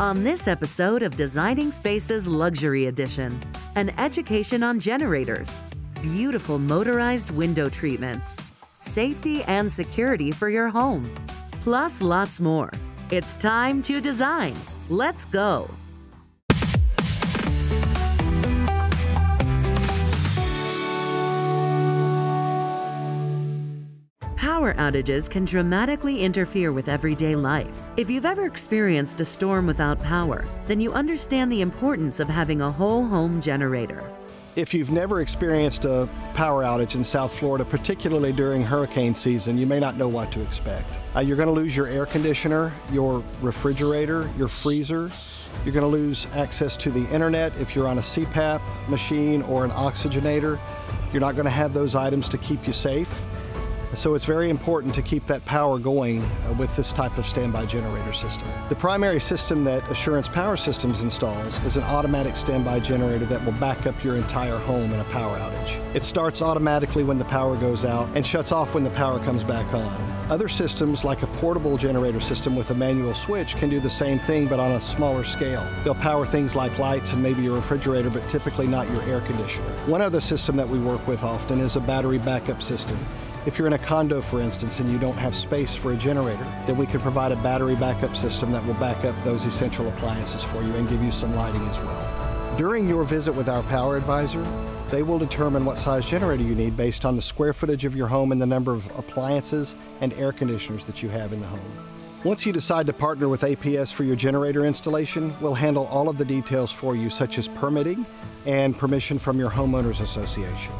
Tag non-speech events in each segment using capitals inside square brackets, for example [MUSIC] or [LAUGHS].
On this episode of Designing Spaces Luxury Edition, an education on generators, beautiful motorized window treatments, safety and security for your home, plus lots more. It's time to design. Let's go. Power outages can dramatically interfere with everyday life. If you've ever experienced a storm without power, then you understand the importance of having a whole home generator. If you've never experienced a power outage in South Florida, particularly during hurricane season, you may not know what to expect. Uh, you're going to lose your air conditioner, your refrigerator, your freezer. You're going to lose access to the internet if you're on a CPAP machine or an oxygenator. You're not going to have those items to keep you safe. So it's very important to keep that power going uh, with this type of standby generator system. The primary system that Assurance Power Systems installs is an automatic standby generator that will back up your entire home in a power outage. It starts automatically when the power goes out and shuts off when the power comes back on. Other systems, like a portable generator system with a manual switch, can do the same thing but on a smaller scale. They'll power things like lights and maybe your refrigerator, but typically not your air conditioner. One other system that we work with often is a battery backup system. If you're in a condo, for instance, and you don't have space for a generator, then we can provide a battery backup system that will back up those essential appliances for you and give you some lighting as well. During your visit with our power advisor, they will determine what size generator you need based on the square footage of your home and the number of appliances and air conditioners that you have in the home. Once you decide to partner with APS for your generator installation, we'll handle all of the details for you, such as permitting and permission from your homeowners association.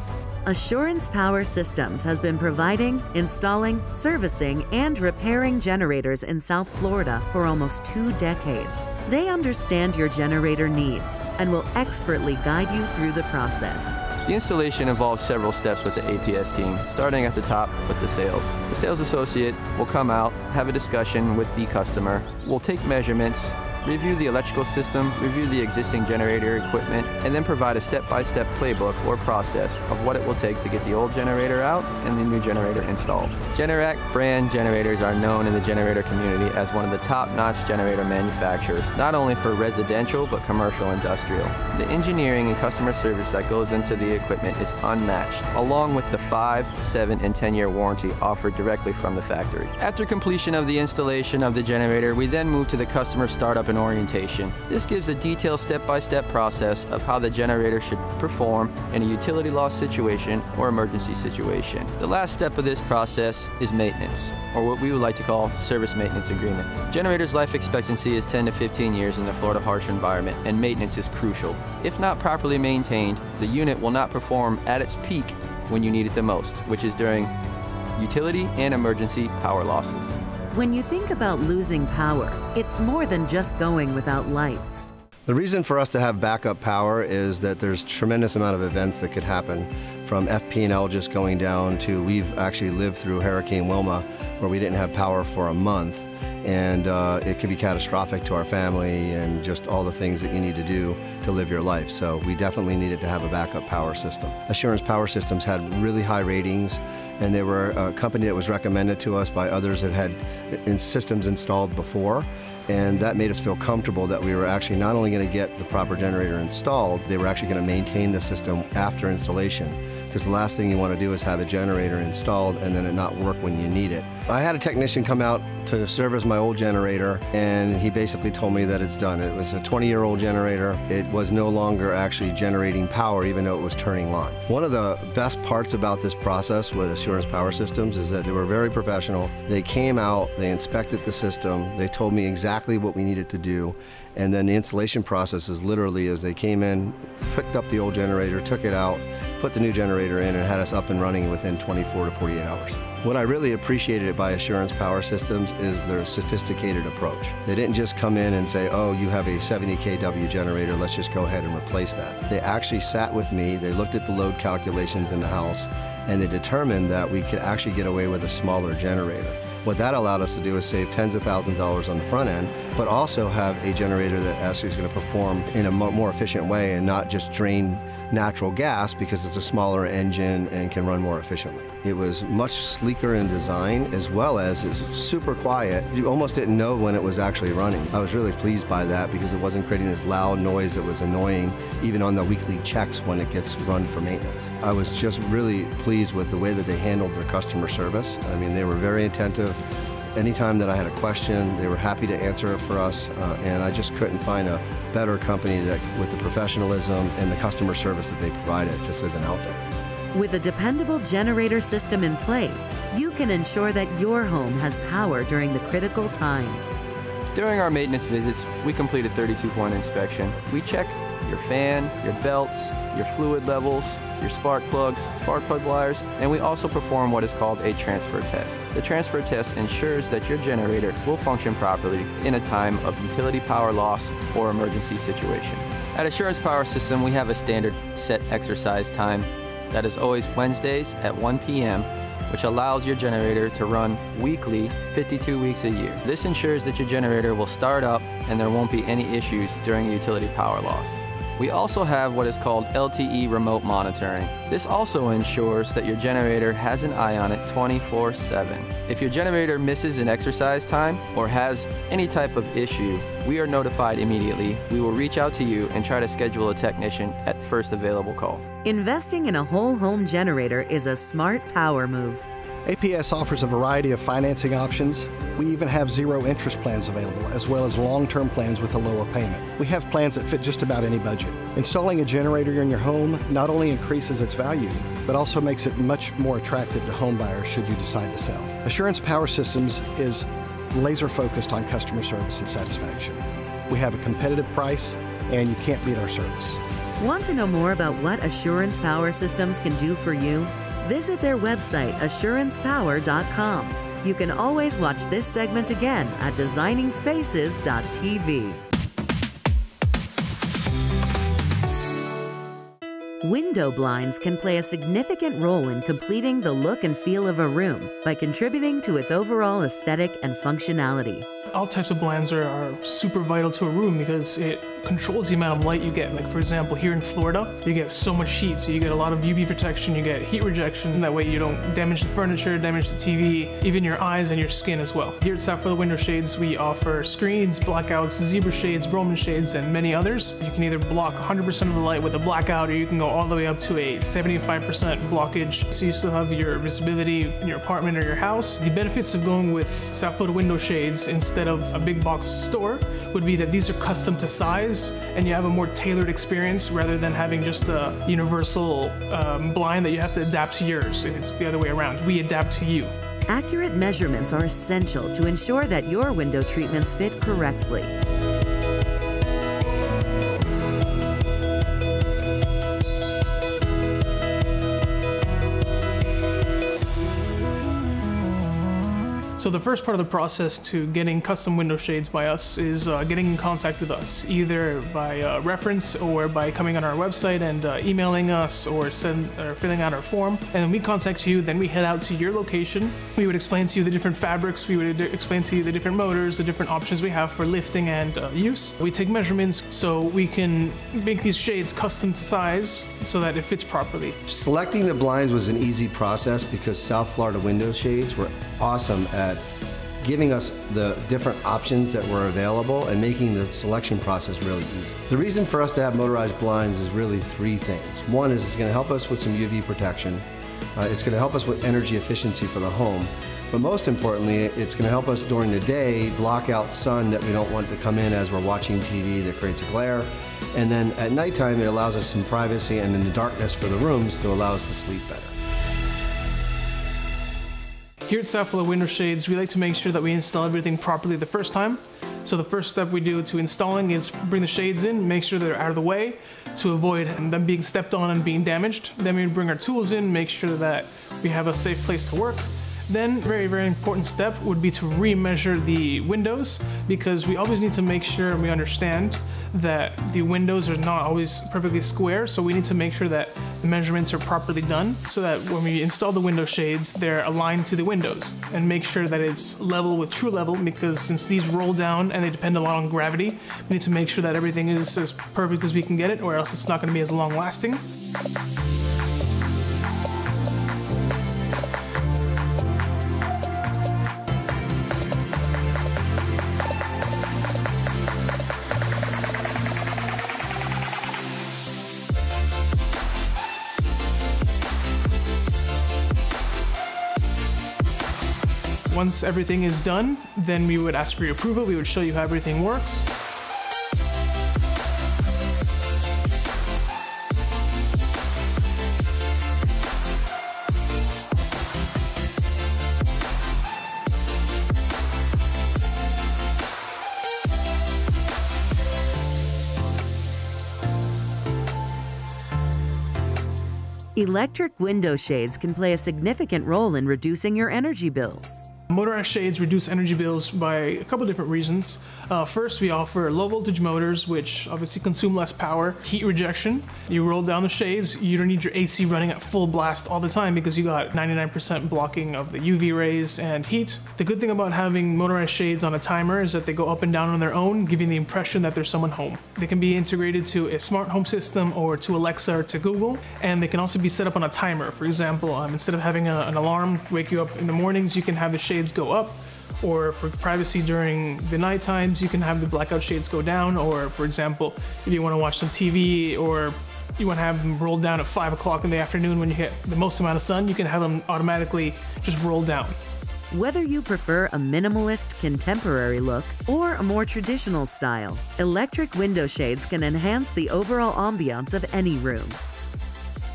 Assurance Power Systems has been providing, installing, servicing, and repairing generators in South Florida for almost two decades. They understand your generator needs and will expertly guide you through the process. The installation involves several steps with the APS team, starting at the top with the sales. The sales associate will come out, have a discussion with the customer, will take measurements, review the electrical system, review the existing generator equipment, and then provide a step-by-step playbook or process of what it will take to get the old generator out and the new generator installed. Generac brand generators are known in the generator community as one of the top-notch generator manufacturers, not only for residential but commercial industrial. The engineering and customer service that goes into the equipment is unmatched, along with the 5, 7, and 10-year warranty offered directly from the factory. After completion of the installation of the generator, we then move to the customer startup and orientation. This gives a detailed step-by-step process of how the generator should perform in a utility loss situation or emergency situation. The last step of this process is maintenance, or what we would like to call service maintenance agreement. Generator's life expectancy is 10 to 15 years in the Florida harsh environment, and maintenance is crucial. If not properly maintained, the unit will not perform at its peak when you need it the most, which is during utility and emergency power losses. When you think about losing power, it's more than just going without lights. The reason for us to have backup power is that there's tremendous amount of events that could happen from FP&L just going down to we've actually lived through Hurricane Wilma where we didn't have power for a month and uh, it can be catastrophic to our family and just all the things that you need to do to live your life. So we definitely needed to have a backup power system. Assurance Power Systems had really high ratings and they were a company that was recommended to us by others that had systems installed before and that made us feel comfortable that we were actually not only going to get the proper generator installed, they were actually going to maintain the system after installation because the last thing you want to do is have a generator installed and then it not work when you need it. I had a technician come out to service my old generator and he basically told me that it's done. It was a 20 year old generator. It was no longer actually generating power even though it was turning on. One of the best parts about this process with Assurance Power Systems is that they were very professional. They came out, they inspected the system, they told me exactly what we needed to do and then the installation process is literally as they came in, picked up the old generator, took it out, put the new generator in and had us up and running within 24 to 48 hours. What I really appreciated by Assurance Power Systems is their sophisticated approach. They didn't just come in and say, oh, you have a 70 kW generator, let's just go ahead and replace that. They actually sat with me, they looked at the load calculations in the house, and they determined that we could actually get away with a smaller generator. What that allowed us to do is save tens of thousands of dollars on the front end, but also have a generator that actually is going to perform in a more efficient way and not just drain natural gas because it's a smaller engine and can run more efficiently. It was much sleeker in design as well as it's super quiet. You almost didn't know when it was actually running. I was really pleased by that because it wasn't creating this loud noise that was annoying even on the weekly checks when it gets run for maintenance. I was just really pleased with the way that they handled their customer service. I mean, they were very attentive. Anytime that I had a question, they were happy to answer it for us, uh, and I just couldn't find a better company that, with the professionalism and the customer service that they provided just isn't out there. With a dependable generator system in place, you can ensure that your home has power during the critical times. During our maintenance visits, we complete a 32-point inspection. We check your fan, your belts, your fluid levels, your spark plugs, spark plug wires, and we also perform what is called a transfer test. The transfer test ensures that your generator will function properly in a time of utility power loss or emergency situation. At Assurance Power System, we have a standard set exercise time that is always Wednesdays at 1 p.m which allows your generator to run weekly 52 weeks a year. This ensures that your generator will start up and there won't be any issues during utility power loss. We also have what is called LTE remote monitoring. This also ensures that your generator has an eye on it 24 7. If your generator misses an exercise time or has any type of issue, we are notified immediately. We will reach out to you and try to schedule a technician at first available call. Investing in a whole home generator is a smart power move. APS offers a variety of financing options. We even have zero interest plans available, as well as long term plans with a lower payment. We have plans that fit just about any budget. Installing a generator in your home not only increases its value, but also makes it much more attractive to home buyers should you decide to sell. Assurance Power Systems is laser focused on customer service and satisfaction. We have a competitive price, and you can't beat our service. Want to know more about what Assurance Power Systems can do for you? Visit their website, assurancepower.com. You can always watch this segment again at designingspaces.tv. Window blinds can play a significant role in completing the look and feel of a room by contributing to its overall aesthetic and functionality. All types of blinds are, are super vital to a room because it controls the amount of light you get. Like for example, here in Florida, you get so much heat, so you get a lot of UV protection, you get heat rejection, that way you don't damage the furniture, damage the TV, even your eyes and your skin as well. Here at Florida Window Shades, we offer screens, blackouts, zebra shades, Roman shades, and many others. You can either block 100% of the light with a blackout, or you can go all the way up to a 75% blockage, so you still have your visibility in your apartment or your house. The benefits of going with Florida Window Shades instead of a big box store would be that these are custom to size and you have a more tailored experience rather than having just a universal um, blind that you have to adapt to yours. It's the other way around. We adapt to you. Accurate measurements are essential to ensure that your window treatments fit correctly. So the first part of the process to getting custom window shades by us is uh, getting in contact with us, either by uh, reference or by coming on our website and uh, emailing us or send or filling out our form. And then we contact you. Then we head out to your location. We would explain to you the different fabrics. We would explain to you the different motors, the different options we have for lifting and uh, use. We take measurements so we can make these shades custom to size so that it fits properly. Selecting the blinds was an easy process because South Florida window shades were awesome at giving us the different options that were available and making the selection process really easy. The reason for us to have motorized blinds is really three things. One is it's going to help us with some UV protection. Uh, it's going to help us with energy efficiency for the home. But most importantly, it's going to help us during the day block out sun that we don't want to come in as we're watching TV that creates a glare. And then at nighttime, it allows us some privacy and in the darkness for the rooms to allow us to sleep better. Here at Florida Window Shades, we like to make sure that we install everything properly the first time. So the first step we do to installing is bring the shades in, make sure they're out of the way to avoid them being stepped on and being damaged. Then we bring our tools in, make sure that we have a safe place to work. Then, very, very important step would be to remeasure the windows because we always need to make sure we understand that the windows are not always perfectly square. So we need to make sure that the measurements are properly done so that when we install the window shades, they're aligned to the windows and make sure that it's level with true level because since these roll down and they depend a lot on gravity, we need to make sure that everything is as perfect as we can get it or else it's not going to be as long lasting. Once everything is done, then we would ask for your approval. We would show you how everything works. Electric window shades can play a significant role in reducing your energy bills. Motorized shades reduce energy bills by a couple different reasons. Uh, first, we offer low voltage motors, which obviously consume less power. Heat rejection. You roll down the shades, you don't need your AC running at full blast all the time because you got 99% blocking of the UV rays and heat. The good thing about having motorized shades on a timer is that they go up and down on their own, giving the impression that there's someone home. They can be integrated to a smart home system or to Alexa or to Google, and they can also be set up on a timer. For example, um, instead of having a, an alarm wake you up in the mornings, you can have the shades shades go up, or for privacy during the night times, you can have the blackout shades go down, or for example, if you want to watch some TV or you want to have them rolled down at 5 o'clock in the afternoon when you get the most amount of sun, you can have them automatically just roll down. Whether you prefer a minimalist, contemporary look or a more traditional style, electric window shades can enhance the overall ambiance of any room.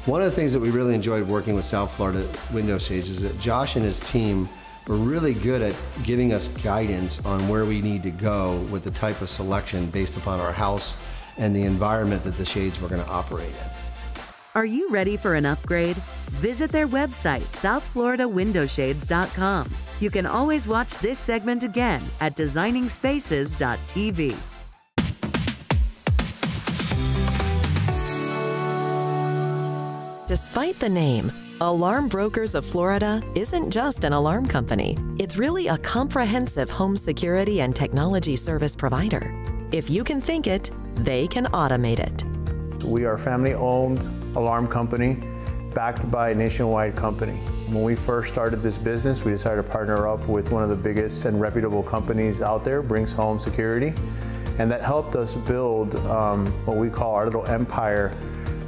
One of the things that we really enjoyed working with South Florida Window Shades is that Josh and his team were really good at giving us guidance on where we need to go with the type of selection based upon our house and the environment that the shades were going to operate in. Are you ready for an upgrade? Visit their website, southfloridawindowshades.com. You can always watch this segment again at designingspaces.tv. Despite the name, Alarm Brokers of Florida isn't just an alarm company. It's really a comprehensive home security and technology service provider. If you can think it, they can automate it. We are a family-owned alarm company backed by a nationwide company. When we first started this business, we decided to partner up with one of the biggest and reputable companies out there, Brinks Home Security, and that helped us build um, what we call our little empire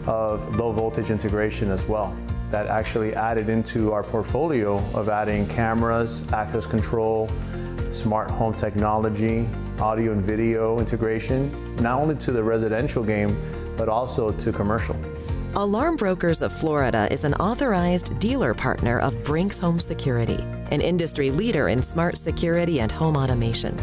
of low voltage integration as well that actually added into our portfolio of adding cameras, access control, smart home technology, audio and video integration, not only to the residential game, but also to commercial. Alarm Brokers of Florida is an authorized dealer partner of Brinks Home Security, an industry leader in smart security and home automation.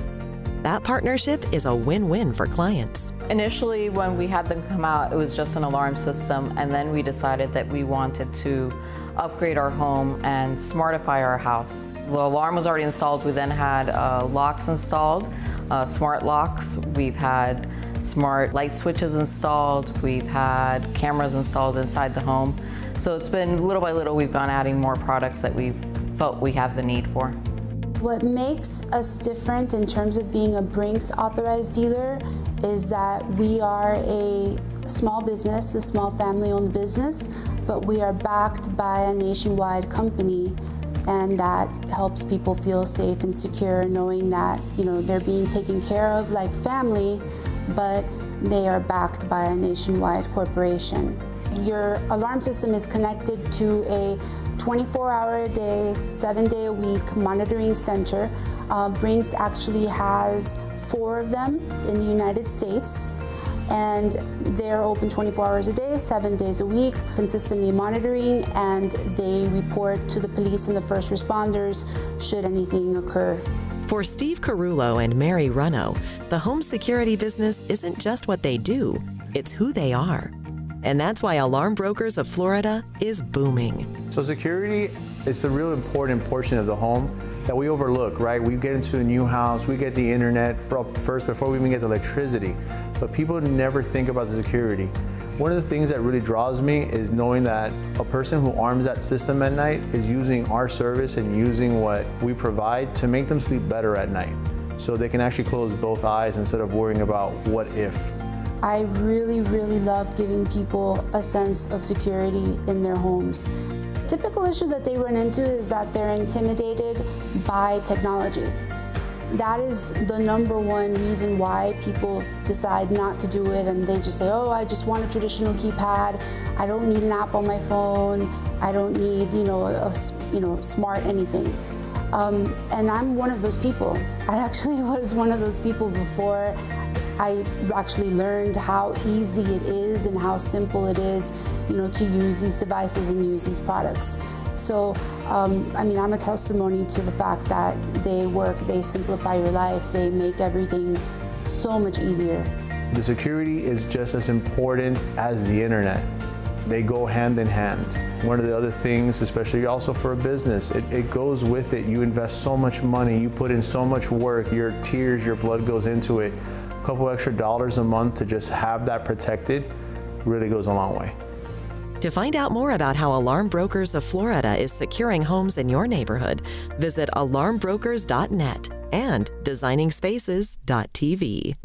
That partnership is a win-win for clients. Initially, when we had them come out, it was just an alarm system, and then we decided that we wanted to upgrade our home and smartify our house. The alarm was already installed. We then had uh, locks installed, uh, smart locks. We've had smart light switches installed. We've had cameras installed inside the home. So it's been little by little, we've gone adding more products that we've felt we have the need for. What makes us different in terms of being a Brinks authorized dealer is that we are a small business, a small family owned business, but we are backed by a nationwide company and that helps people feel safe and secure knowing that you know they're being taken care of like family but they are backed by a nationwide corporation your alarm system is connected to a 24 hour a day, seven day a week monitoring center. Uh, Brinks actually has four of them in the United States and they're open 24 hours a day, seven days a week, consistently monitoring, and they report to the police and the first responders should anything occur. For Steve Carullo and Mary Runno, the home security business isn't just what they do, it's who they are. And that's why Alarm Brokers of Florida is booming. So security is a real important portion of the home that we overlook, right? We get into a new house, we get the internet first before we even get the electricity, but people never think about the security. One of the things that really draws me is knowing that a person who arms that system at night is using our service and using what we provide to make them sleep better at night. So they can actually close both eyes instead of worrying about what if. I really, really love giving people a sense of security in their homes. Typical issue that they run into is that they're intimidated by technology. That is the number one reason why people decide not to do it and they just say, oh, I just want a traditional keypad. I don't need an app on my phone. I don't need, you know, a, you know, smart anything. Um, and I'm one of those people. I actually [LAUGHS] was one of those people before I actually learned how easy it is and how simple it is, you know, to use these devices and use these products. So, um, I mean, I'm a testimony to the fact that they work, they simplify your life, they make everything so much easier. The security is just as important as the internet. They go hand in hand. One of the other things, especially also for a business, it, it goes with it. You invest so much money, you put in so much work, your tears, your blood goes into it. A couple extra dollars a month to just have that protected really goes a long way. To find out more about how Alarm Brokers of Florida is securing homes in your neighborhood, visit alarmbrokers.net and designingspaces.tv.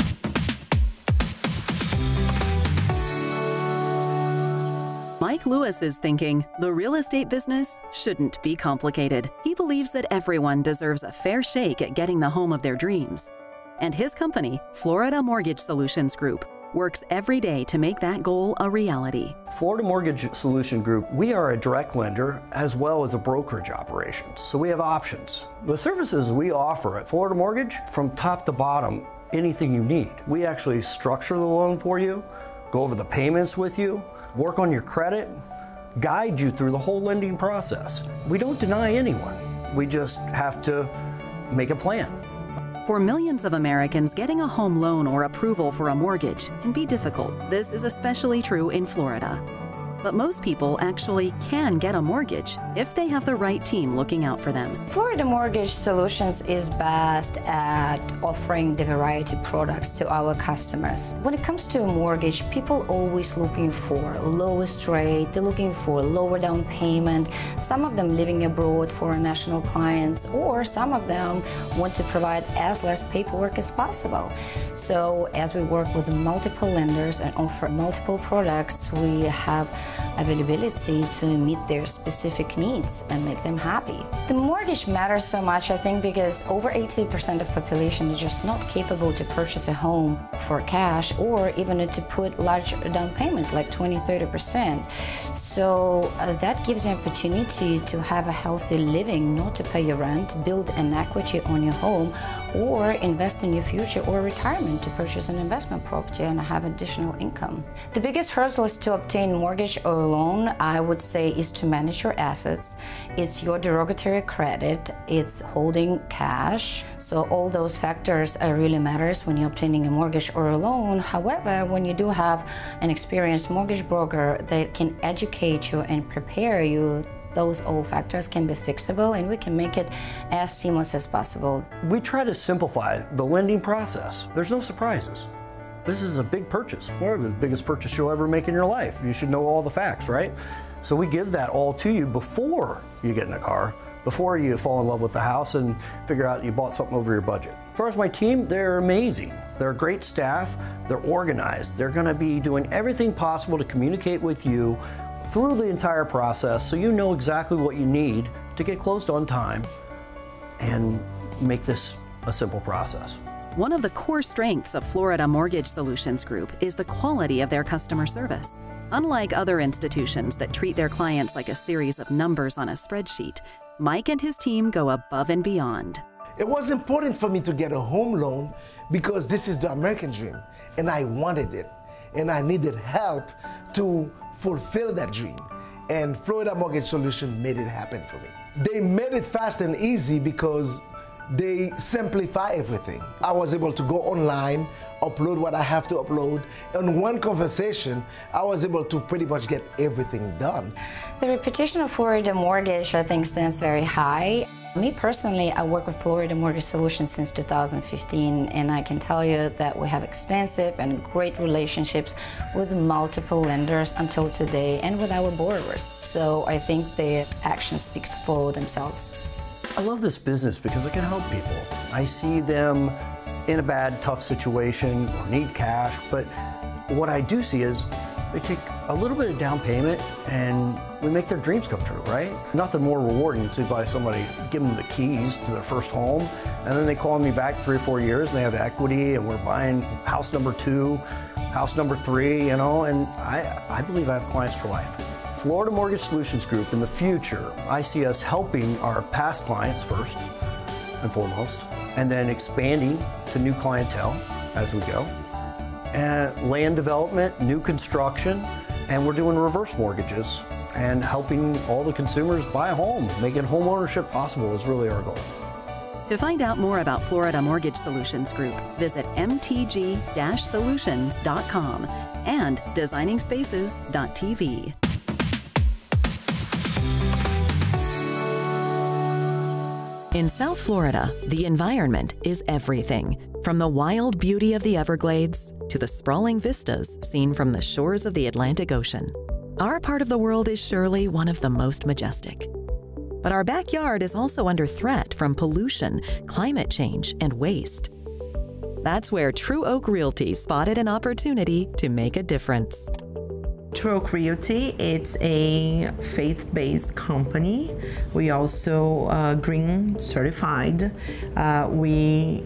Mike Lewis is thinking the real estate business shouldn't be complicated. He believes that everyone deserves a fair shake at getting the home of their dreams. And his company, Florida Mortgage Solutions Group, works every day to make that goal a reality. Florida Mortgage Solution Group, we are a direct lender as well as a brokerage operation, so we have options. The services we offer at Florida Mortgage, from top to bottom, anything you need. We actually structure the loan for you, go over the payments with you, work on your credit, guide you through the whole lending process. We don't deny anyone. We just have to make a plan. For millions of Americans, getting a home loan or approval for a mortgage can be difficult. This is especially true in Florida. But most people actually can get a mortgage if they have the right team looking out for them. Florida Mortgage Solutions is best at offering the variety of products to our customers. When it comes to a mortgage, people always looking for lowest rate, they're looking for lower down payment. Some of them living abroad for national clients, or some of them want to provide as less paperwork as possible. So as we work with multiple lenders and offer multiple products, we have availability to meet their specific needs and make them happy. The mortgage matters so much, I think, because over 80% of population is just not capable to purchase a home for cash or even to put large down payment like 20, 30%. So uh, that gives you an opportunity to have a healthy living, not to pay your rent, build an equity on your home, or invest in your future or retirement to purchase an investment property and have additional income. The biggest hurdle is to obtain mortgage or loan, I would say, is to manage your assets. It's your derogatory credit, it's holding cash. So all those factors uh, really matters when you're obtaining a mortgage or a loan. However, when you do have an experienced mortgage broker that can educate you and prepare you those old factors can be fixable and we can make it as seamless as possible. We try to simplify the lending process. There's no surprises. This is a big purchase, probably the biggest purchase you'll ever make in your life. You should know all the facts, right? So we give that all to you before you get in a car, before you fall in love with the house and figure out you bought something over your budget. As far as my team, they're amazing. They're a great staff, they're organized. They're gonna be doing everything possible to communicate with you through the entire process so you know exactly what you need to get closed on time and make this a simple process. One of the core strengths of Florida Mortgage Solutions Group is the quality of their customer service. Unlike other institutions that treat their clients like a series of numbers on a spreadsheet, Mike and his team go above and beyond. It was important for me to get a home loan because this is the American dream and I wanted it and I needed help to fulfill that dream. And Florida Mortgage Solution made it happen for me. They made it fast and easy because they simplify everything. I was able to go online, upload what I have to upload. In one conversation, I was able to pretty much get everything done. The reputation of Florida Mortgage, I think, stands very high. Me personally, I work with Florida Mortgage Solutions since 2015, and I can tell you that we have extensive and great relationships with multiple lenders until today and with our borrowers. So I think the actions speak for themselves. I love this business because I can help people. I see them in a bad, tough situation or need cash, but what I do see is they take a little bit of down payment and we make their dreams come true, right? Nothing more rewarding than to buy somebody, give them the keys to their first home, and then they call me back three or four years and they have equity and we're buying house number two, house number three, you know, and I, I believe I have clients for life. Florida Mortgage Solutions Group in the future, I see us helping our past clients first and foremost, and then expanding to new clientele as we go. And land development, new construction, and we're doing reverse mortgages and helping all the consumers buy a home. Making home ownership possible is really our goal. To find out more about Florida Mortgage Solutions Group, visit mtg-solutions.com and designingspaces.tv. In South Florida, the environment is everything. From the wild beauty of the Everglades to the sprawling vistas seen from the shores of the Atlantic Ocean. Our part of the world is surely one of the most majestic. But our backyard is also under threat from pollution, climate change, and waste. That's where True Oak Realty spotted an opportunity to make a difference. Realty, it's a faith-based company. We also uh, green certified. Uh, we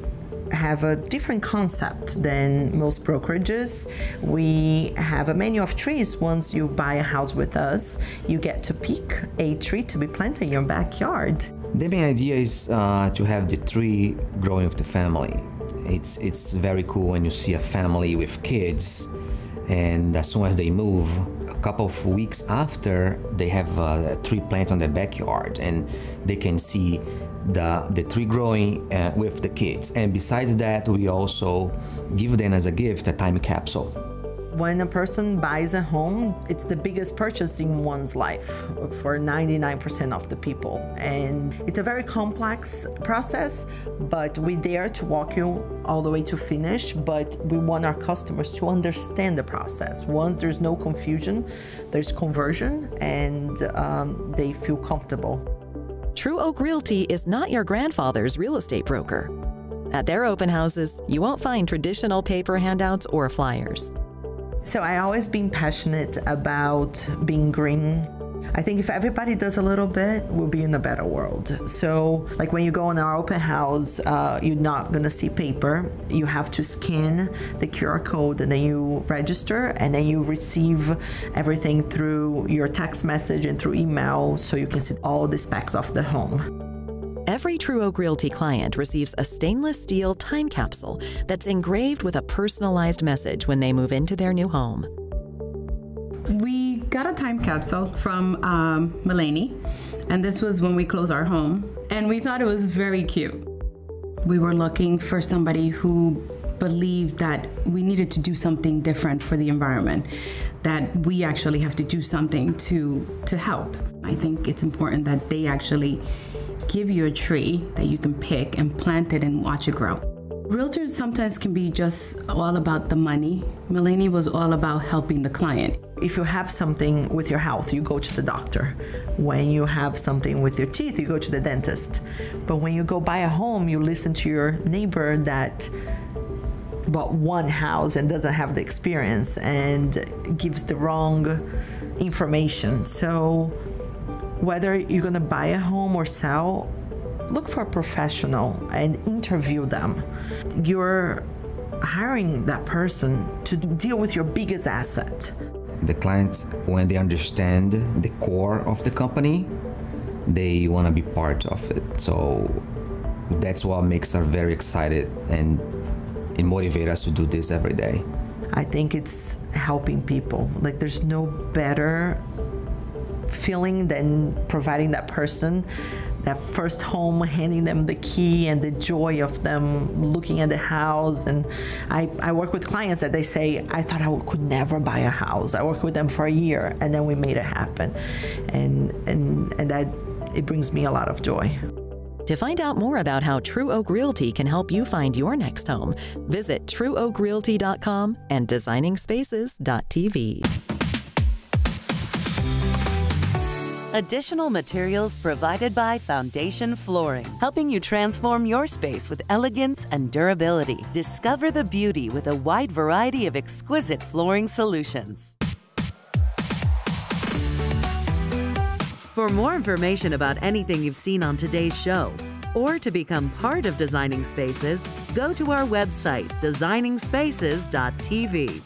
have a different concept than most brokerages. We have a menu of trees. Once you buy a house with us, you get to pick a tree to be planted in your backyard. The main idea is uh, to have the tree growing with the family. It's it's very cool when you see a family with kids, and as soon as they move, a couple of weeks after, they have a tree plant on their backyard, and they can see the, the tree growing uh, with the kids. And besides that, we also give them as a gift a time capsule. When a person buys a home, it's the biggest purchase in one's life for 99% of the people. And it's a very complex process, but we're there to walk you all the way to finish. But we want our customers to understand the process. Once there's no confusion, there's conversion, and um, they feel comfortable. True Oak Realty is not your grandfather's real estate broker. At their open houses, you won't find traditional paper handouts or flyers. So I always been passionate about being green. I think if everybody does a little bit, we'll be in a better world. So, like when you go in our open house, uh, you're not gonna see paper. You have to scan the QR code and then you register and then you receive everything through your text message and through email so you can see all the specs of the home. Every True Oak Realty client receives a stainless steel time capsule that's engraved with a personalized message when they move into their new home. We got a time capsule from um, Mulaney, and this was when we closed our home, and we thought it was very cute. We were looking for somebody who believed that we needed to do something different for the environment, that we actually have to do something to to help. I think it's important that they actually give you a tree that you can pick and plant it and watch it grow. Realtors sometimes can be just all about the money. Mulaney was all about helping the client. If you have something with your health, you go to the doctor. When you have something with your teeth, you go to the dentist. But when you go buy a home, you listen to your neighbor that bought one house and doesn't have the experience and gives the wrong information. So whether you're going to buy a home or sell, look for a professional and interview them. You're hiring that person to deal with your biggest asset. The clients, when they understand the core of the company, they want to be part of it. So that's what makes us very excited and it motivates us to do this every day. I think it's helping people. Like there's no better feeling than providing that person that first home, handing them the key and the joy of them looking at the house. And I, I work with clients that they say, I thought I could never buy a house. I worked with them for a year and then we made it happen. And, and, and that, it brings me a lot of joy. To find out more about how True Oak Realty can help you find your next home, visit trueoakrealty.com and designingspaces.tv. Additional materials provided by Foundation Flooring, helping you transform your space with elegance and durability. Discover the beauty with a wide variety of exquisite flooring solutions. For more information about anything you've seen on today's show, or to become part of Designing Spaces, go to our website, designingspaces.tv.